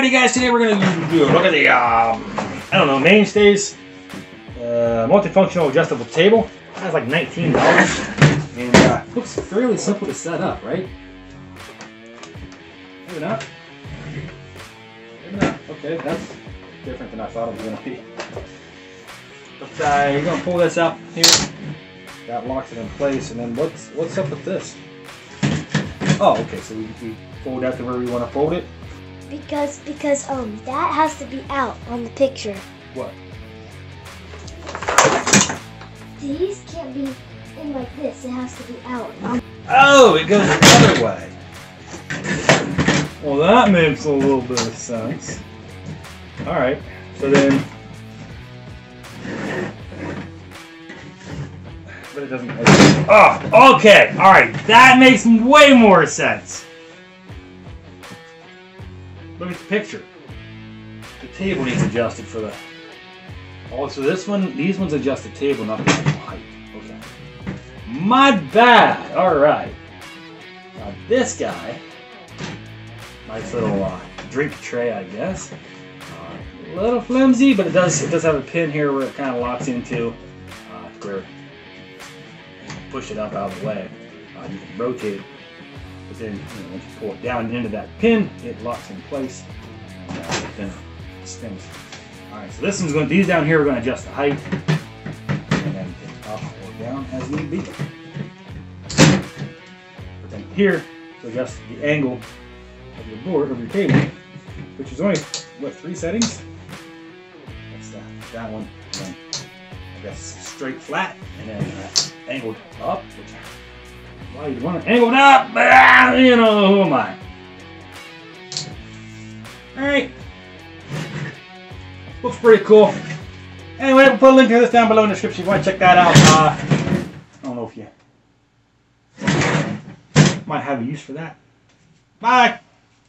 Alrighty, guys. Today we're gonna do look at the um, I don't know mainstays, uh, multifunctional adjustable table. That's like nineteen dollars, and uh, looks fairly simple to set up, right? Maybe not. Maybe not. Okay, that's different than I thought it was gonna be. But uh, you're gonna pull this out here. That locks it in place, and then what's what's up with this? Oh, okay. So we, we fold that to where we want to fold it. Because because um that has to be out on the picture. What? These can't be in like this. It has to be out. Oh, it goes the other way. Well, that makes a little bit of sense. All right. So then. But it doesn't. Oh, okay. All right. That makes way more sense. Look at the picture. The table needs adjusted for the. Oh, so this one, these ones adjust the table, not the height. Okay. My bad. All right. Now this guy, nice little uh, drink tray, I guess. Uh, a little flimsy, but it does it does have a pin here where it kind of locks into uh, where push it up out of the way. Uh, you can rotate it, but then you know, once you pull it down into that pin, it locks in place. Then spins. All right, so this one's going. These down here are going to adjust the height, and then up or down as need be. But then here to adjust the angle of your board of your table, which is only what three settings. That's that. That one. I guess straight flat, and then uh, angled up. Which why you want it angled up? Ah, you know who am I? All right. Looks pretty cool. Anyway, we'll put a link to this down below in the description if you want to check that out. Uh, I don't know if you might have a use for that. Bye.